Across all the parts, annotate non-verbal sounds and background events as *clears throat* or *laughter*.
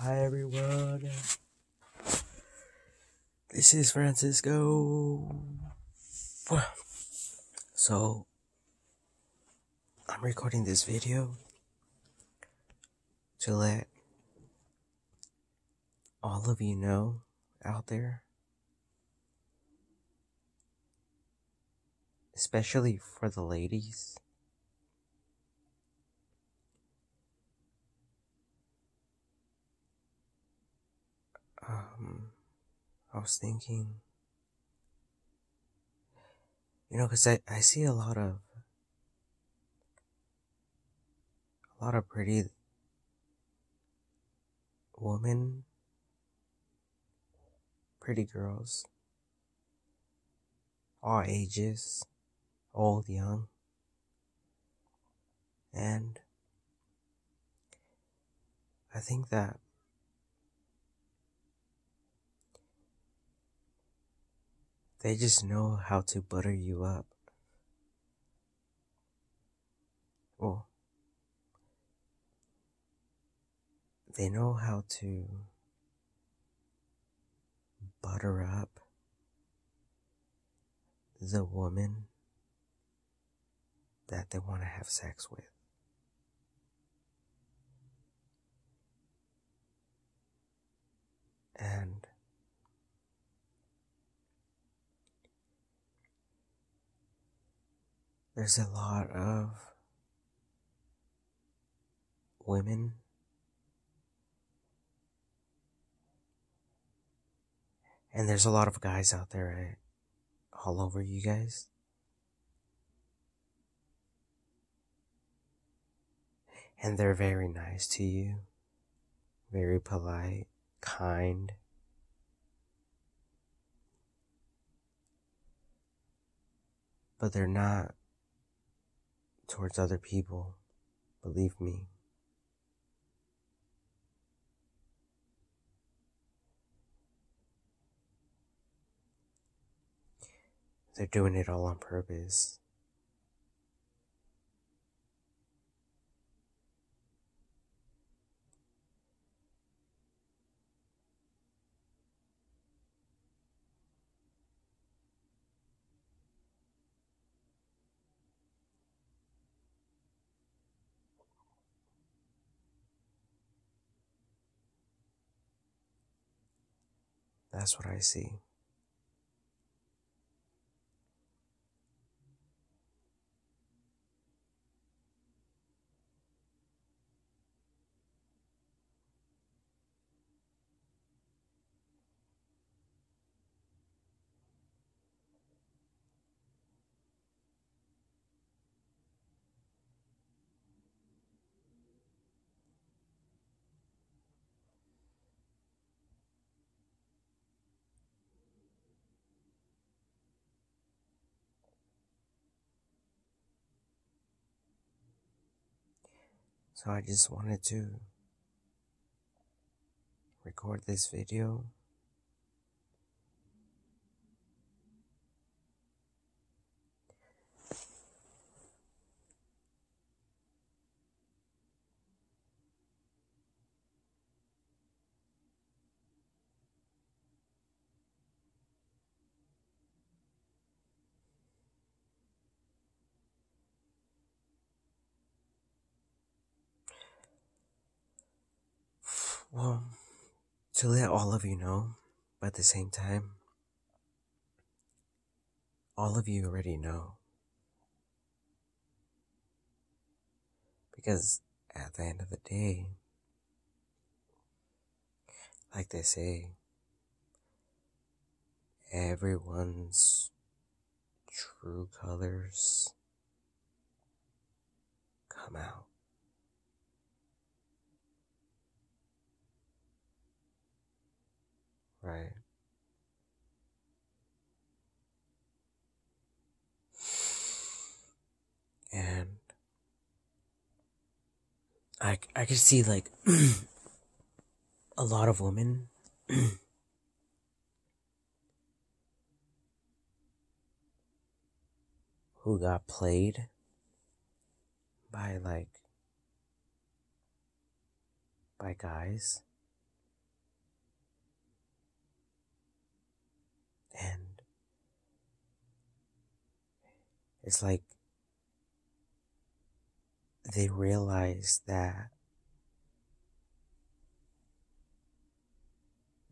Hi everyone. This is Francisco. So, I'm recording this video to let all of you know out there, especially for the ladies. Um, I was thinking, you know, because I, I see a lot of, a lot of pretty women, pretty girls, all ages, old, young, and I think that They just know how to butter you up. Well, they know how to butter up the woman that they want to have sex with. And there's a lot of women and there's a lot of guys out there right? all over you guys and they're very nice to you very polite kind but they're not towards other people. Believe me. They're doing it all on purpose. That's what I see. So I just wanted to record this video. Well, to let all of you know, but at the same time, all of you already know. Because at the end of the day, like they say, everyone's true colors come out. Right. And I, I could see like *clears throat* a lot of women *clears throat* who got played by like by guys And it's like they realize that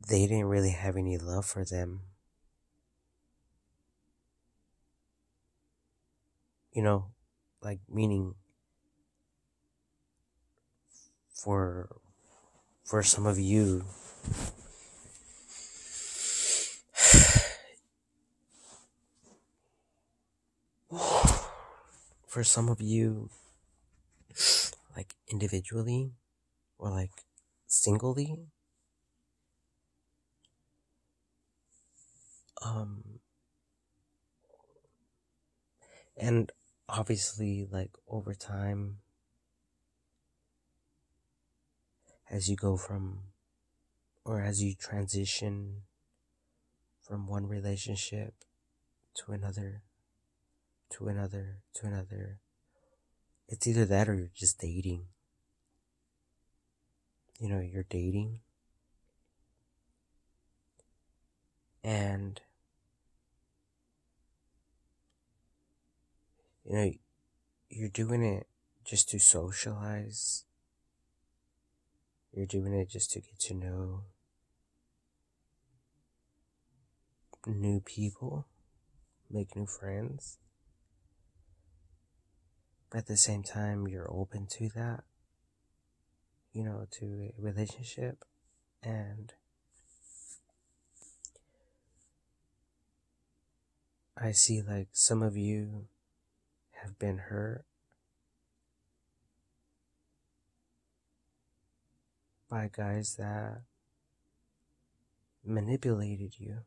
they didn't really have any love for them. You know, like meaning for for some of you for some of you like individually or like singly? Um and obviously like over time as you go from or as you transition from one relationship to another to another to another. It's either that or you're just dating. You know you're dating. And you know you're doing it just to socialize. You're doing it just to get to know new people, make new friends. At the same time, you're open to that, you know, to a relationship. And I see like some of you have been hurt by guys that manipulated you.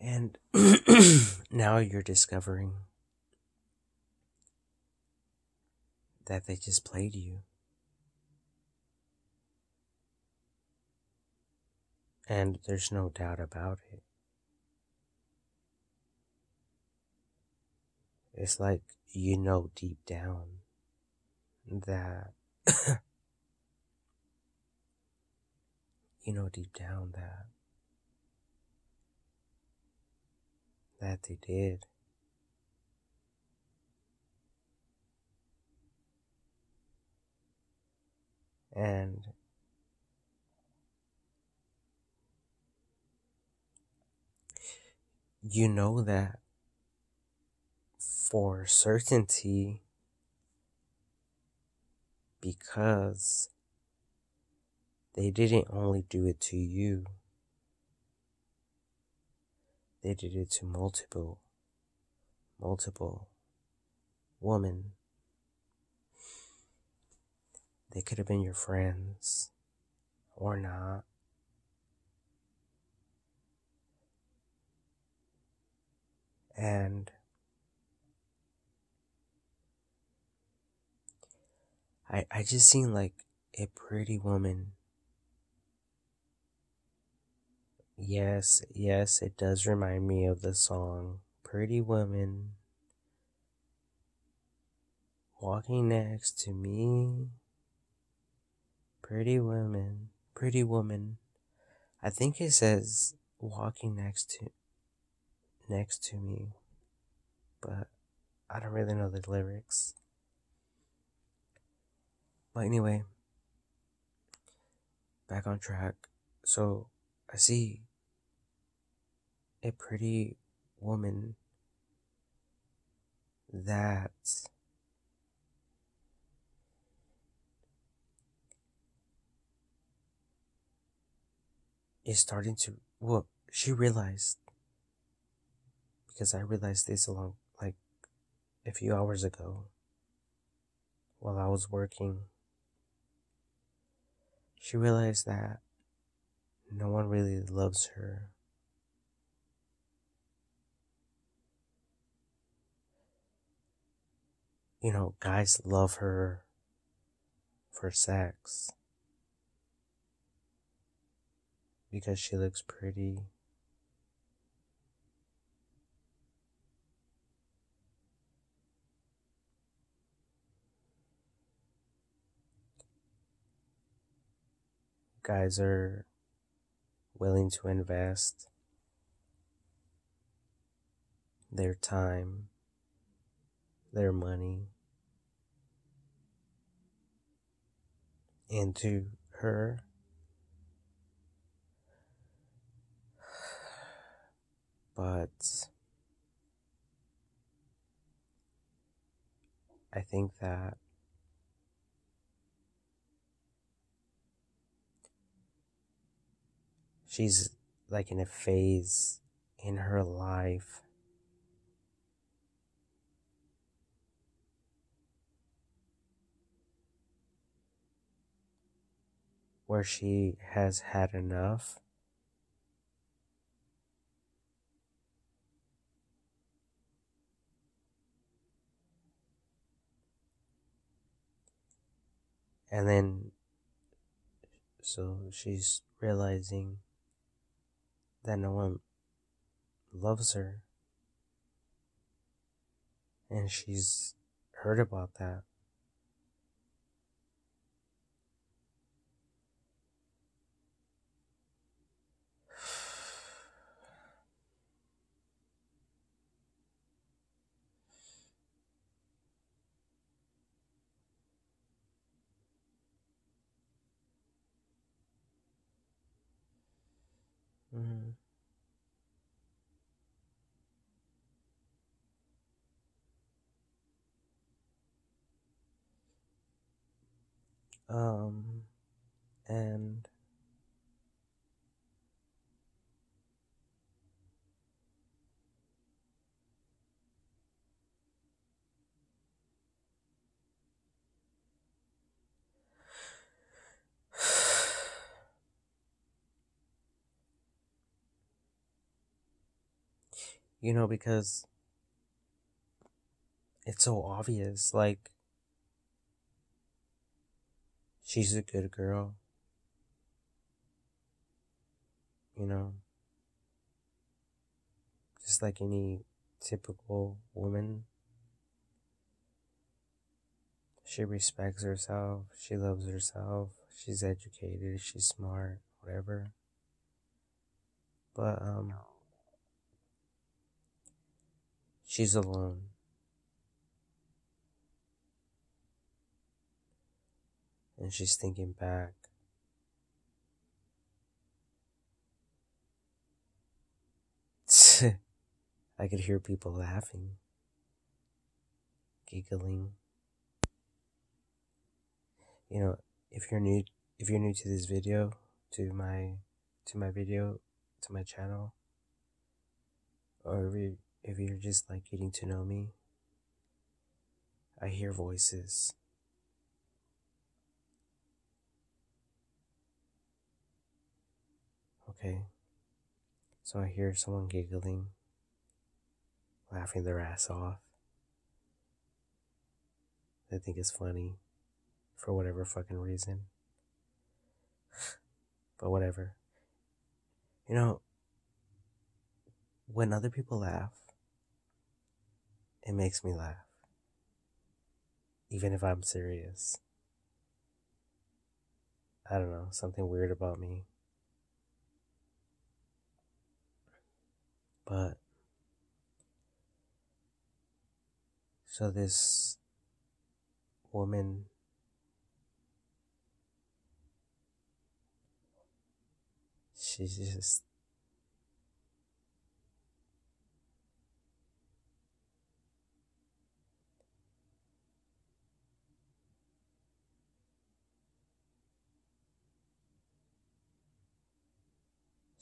And *clears throat* now you're discovering that they just played you. And there's no doubt about it. It's like you know deep down that *coughs* you know deep down that that they did. And you know that for certainty because they didn't only do it to you, they did it to multiple, multiple women. They could have been your friends or not. And I, I just seen like a pretty woman. Yes, yes, it does remind me of the song Pretty Woman walking next to me. Pretty woman, pretty woman. I think it says walking next to next to me, but I don't really know the lyrics. But anyway, back on track. So I see a pretty woman that is starting to well she realized because I realized this along like a few hours ago while I was working. She realized that no one really loves her. You know, guys love her for sex because she looks pretty. guys are willing to invest their time, their money into her. But I think that she's like in a phase in her life where she has had enough. And then, so she's realizing that no one loves her. And she's heard about that. Mm-hmm. Um, and you know, because it's so obvious. Like, she's a good girl. You know, just like any typical woman. She respects herself. She loves herself. She's educated. She's smart. Whatever. But, um, She's alone. And she's thinking back. *laughs* I could hear people laughing, giggling. You know, if you're new if you're new to this video, to my to my video, to my channel, or if you if you're just like getting to know me, I hear voices. Okay. So I hear someone giggling, laughing their ass off. They think it's funny for whatever fucking reason. *sighs* but whatever. You know, when other people laugh, it makes me laugh. Even if I'm serious. I don't know, something weird about me. But, so this woman she's just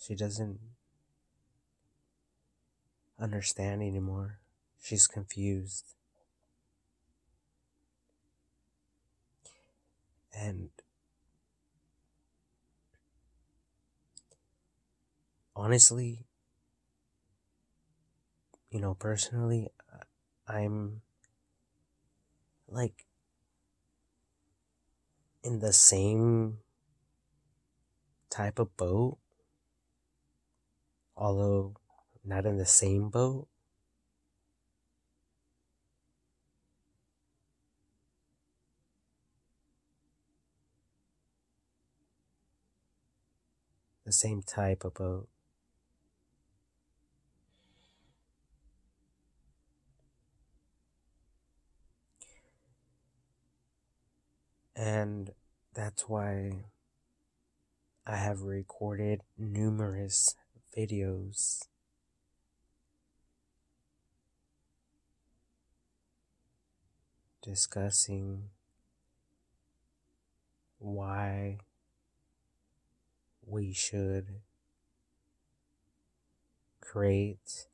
She doesn't understand anymore. She's confused. And honestly, you know, personally, I'm like in the same type of boat although not in the same boat. The same type of boat. And that's why I have recorded numerous videos. Discussing why we should create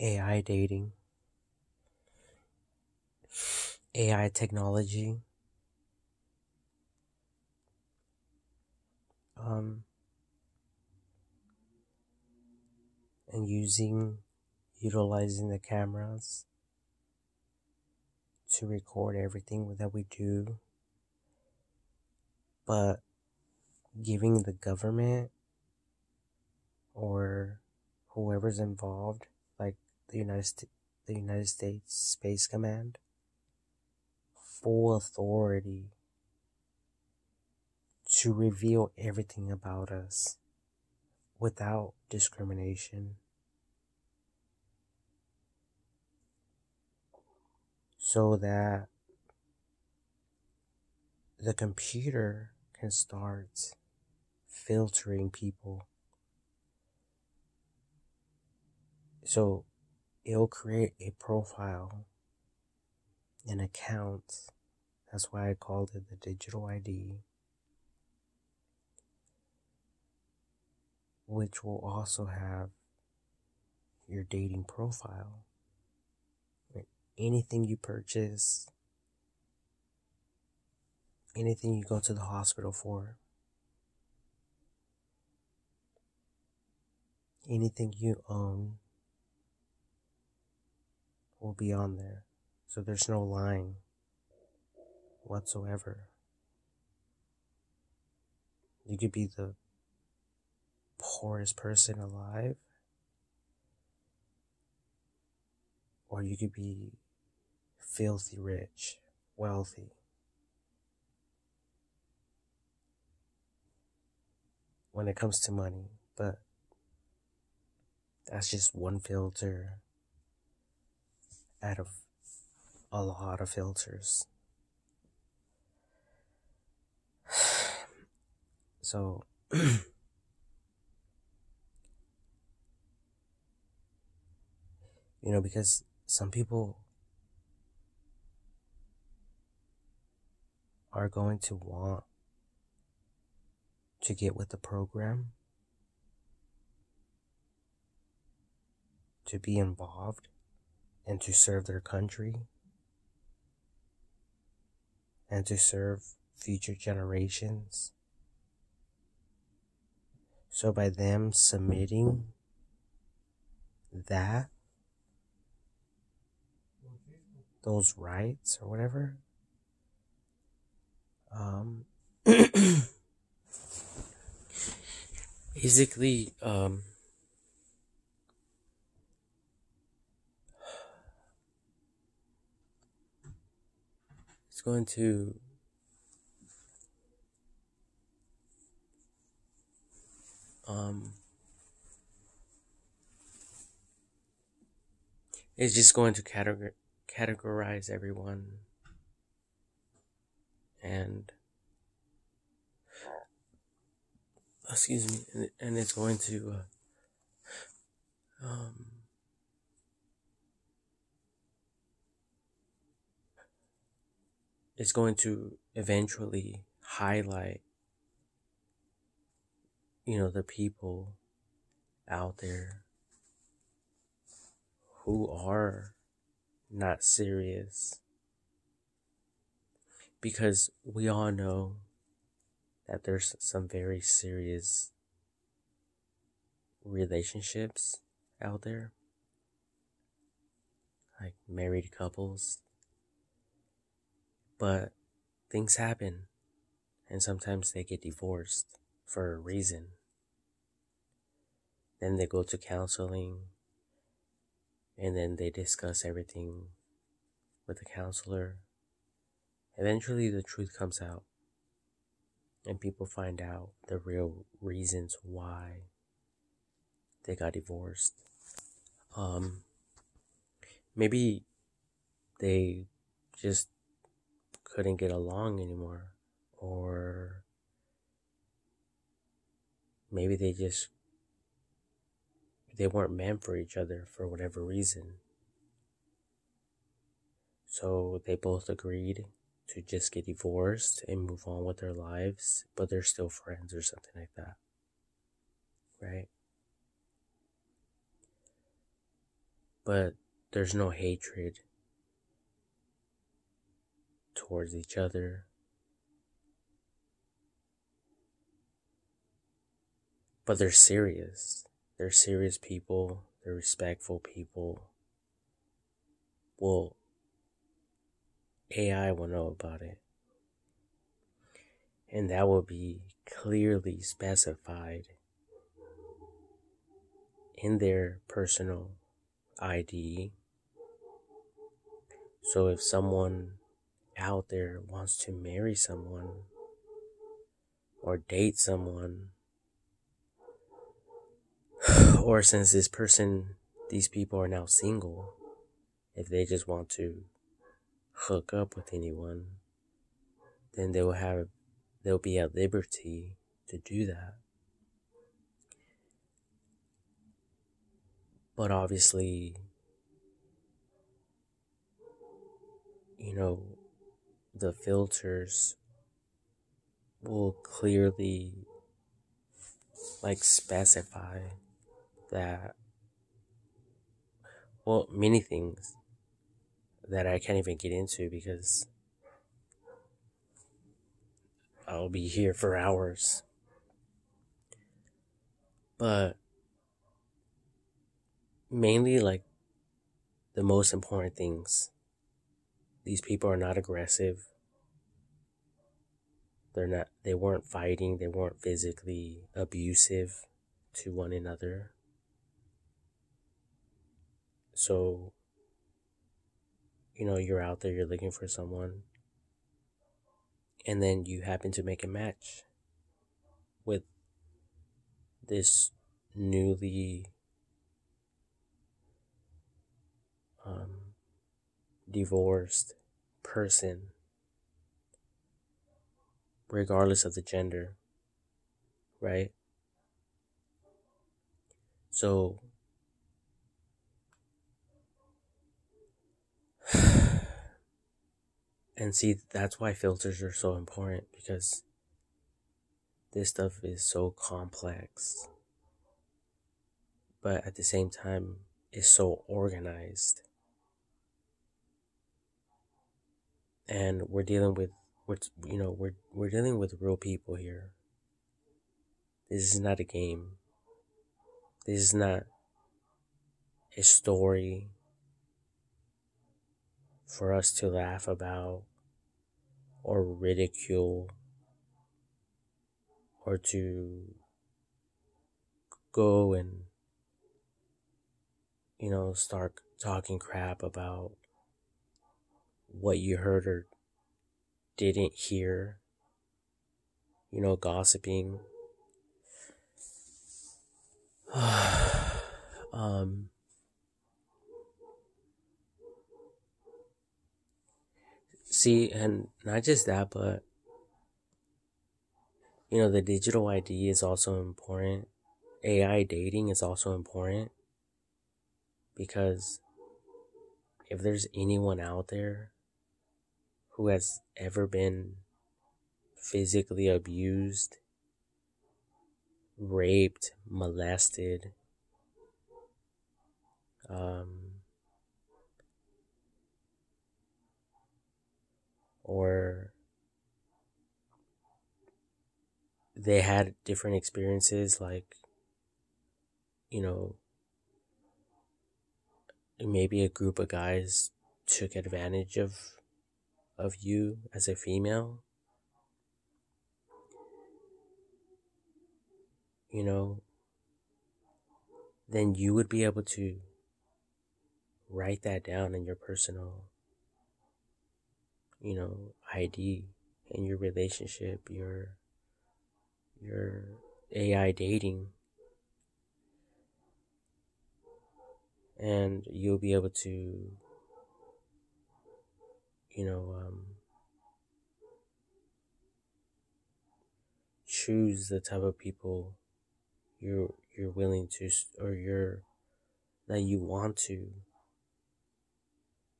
AI dating, AI technology, um, and using, utilizing the cameras to record everything that we do, but giving the government or whoever's involved, like the United States, the United States Space Command, full authority to reveal everything about us without discrimination. So that the computer can start filtering people. So it'll create a profile, an account. That's why I called it the digital ID. Which will also have your dating profile. Anything you purchase, anything you go to the hospital for, anything you own will be on there. So there's no line whatsoever. You could be the poorest person alive, or you could be filthy rich, wealthy. When it comes to money, but that's just one filter out of a lot of filters. *sighs* So, *clears throat* you know, because some people are going to want to get with the program, to be involved, and to serve their country, and to serve future generations. So by them submitting that, those rights or whatever, um, *coughs* basically, um, it's going to um, it's just going to categor- categorize everyone. And excuse me and, it's going to uh, um, it's going to eventually highlight you know, the people out there who are not serious. Because we all know that there's some very serious relationships out there, like married couples. But things happen, and sometimes they get divorced for a reason. Then they go to counseling and then they discuss everything with the counselor. Eventually, the truth comes out and people find out the real reasons why they got divorced. Um, maybe they just couldn't get along anymore or maybe they just they weren't meant for each other for whatever reason so they both agreed to just get divorced and move on with their lives but they're still friends or something like that right but there's no hatred towards each other. But they're serious. They're serious people. They're respectful people. Well, AI will know about it. And that will be clearly specified in their personal ID. So if someone out there wants to marry someone or date someone, *sighs* or since this person, these people are now single, if they just want to hook up with anyone, then they will have, they'll be at liberty to do that. But obviously, you know, the filters will clearly like specify that well many things that I can't even get into because I'll be here for hours. But mainly like the most important things these people are not aggressive. They're not, they weren't fighting. They weren't physically abusive to one another. So, you know, you're out there, you're looking for someone, and then you happen to make a match with this newly um, divorced person, regardless of the gender, right? So, and see, that's why filters are so important because this stuff is so complex, but at the same time, is so organized. and we're dealing with we're you know we're we're dealing with real people here. This is not a game. This is not a story for us to laugh about or ridicule or to go and you know start talking crap about what you heard or didn't hear, you know, gossiping. *sighs* um, see, and not just that, but you know, the digital ID is also important. AI dating is also important because if there's anyone out there who has ever been physically abused, raped, molested, um, or they had different experiences like you know maybe a group of guys took advantage of of you as a female, you know, then you would be able to write that down in your personal, you know, ID and your relationship, your your AI dating. And you'll be able to, you know, um, choose the type of people you're you're willing to or you're that you want to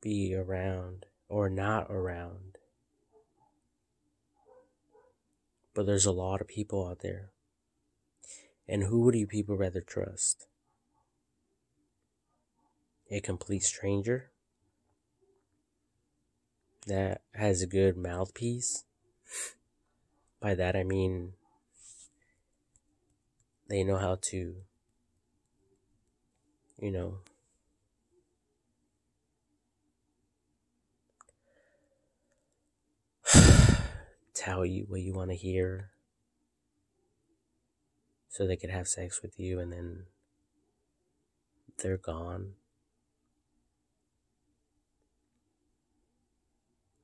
be around or not around. But there's a lot of people out there. And who would you people rather trust? A complete stranger that has a good mouthpiece? By that I mean they know how to, you know, tell you what you want to hear so they could have sex with you and then they're gone.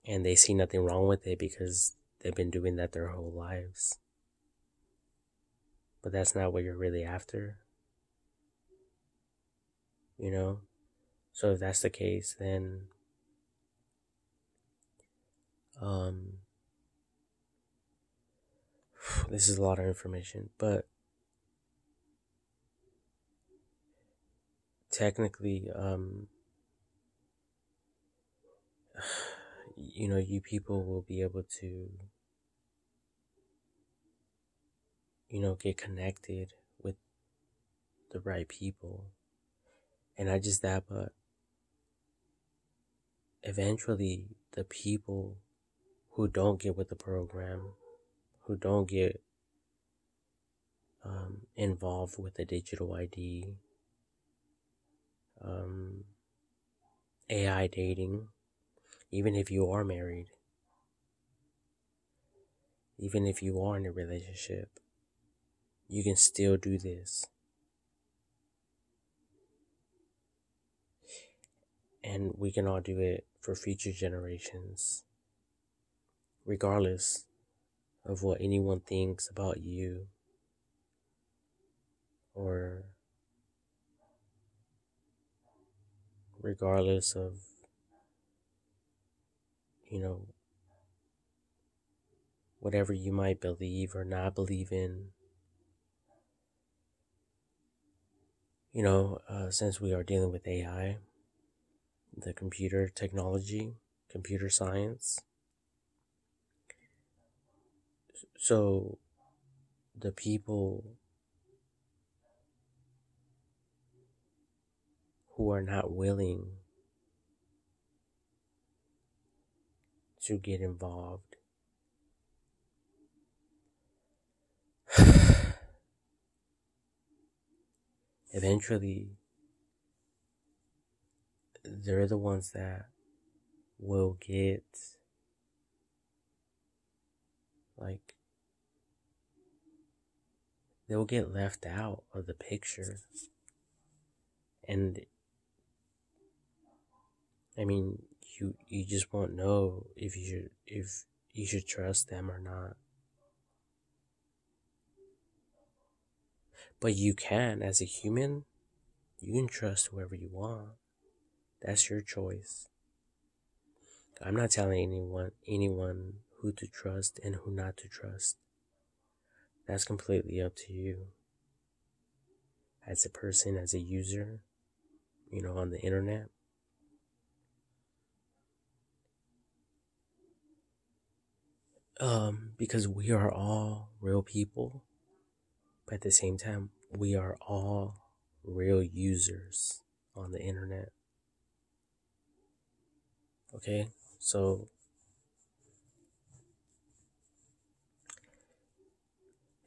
And they see nothing wrong with it because they've been doing that their whole lives. But that's not what you're really after. You know? So if that's the case, then um this is a lot of information, but technically um *sighs* you know you people will be able to you know, get connected with the right people. And not just that, but eventually the people who don't get with the program, who don't get um, involved with the digital ID, um, AI dating, even if you are married, even if you are in a relationship, you can still do this. And we can all do it for future generations, regardless of what anyone thinks about you or regardless of you know whatever you might believe or not believe in you know, uh, since we are dealing with AI, the computer technology, computer science. So the people who are not willing to get involved *sighs* eventually they're the ones that will get like they'll get left out of the picture and i mean you you just won't know if you should if you should trust them or not But you can, as a human, you can trust whoever you want. That's your choice. I'm not telling anyone anyone who to trust and who not to trust. That's completely up to you. As a person, as a user, you know, on the internet. Um, because we are all real people but at the same time, we are all real users on the internet. Okay, so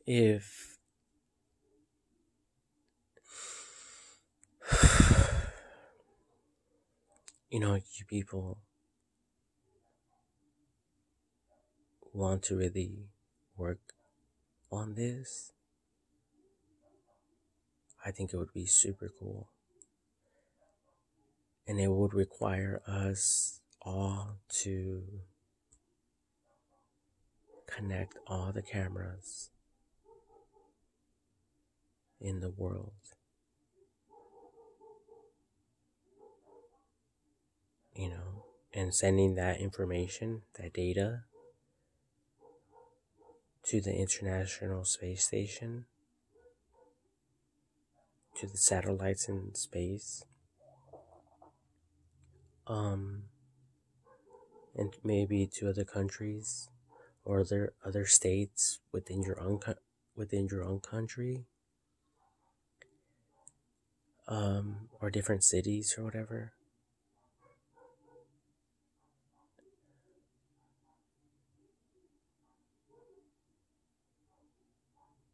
if *sighs* you know you people want to really work on this I think it would be super cool. And it would require us all to connect all the cameras in the world. You know, and sending that information, that data, to the International Space Station, to the satellites in space, um, and maybe to other countries or other other states within your own within your own country, um, or different cities or whatever.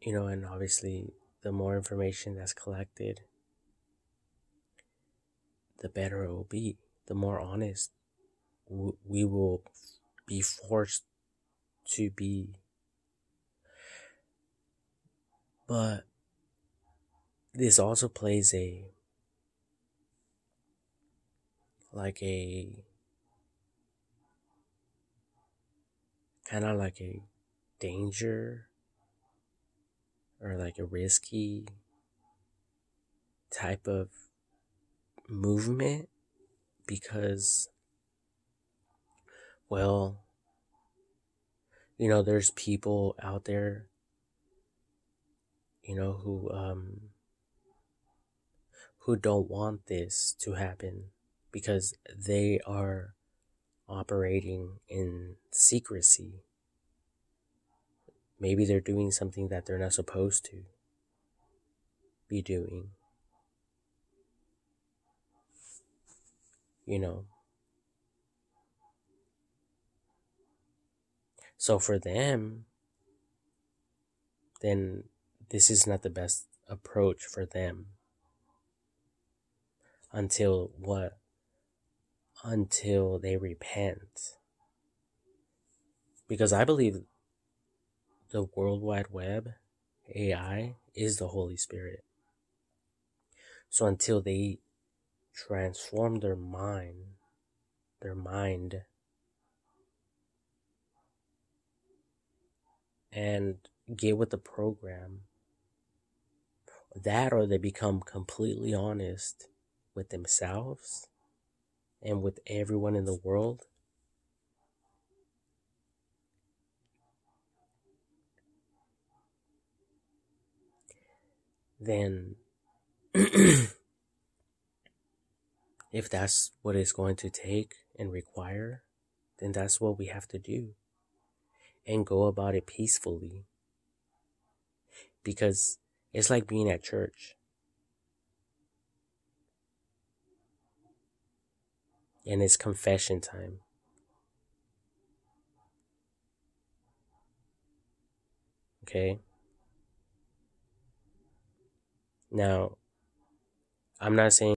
you know, and obviously the more information that's collected, the better it will be. The more honest we will be forced to be. But this also plays a like a kind of like a danger or like a risky type of movement because, well, you know, there's people out there, you know, who, um, who don't want this to happen because they are operating in secrecy Maybe they're doing something that they're not supposed to be doing. You know. So for them, then this is not the best approach for them. Until what? Until they repent. Because I believe the World Wide Web, AI, is the Holy Spirit. So until they transform their mind, their mind, and get with the program, that or they become completely honest with themselves and with everyone in the world then *clears throat* if that's what it's going to take and require, then that's what we have to do and go about it peacefully. Because it's like being at church. And it's confession time. Okay? Now, I'm not saying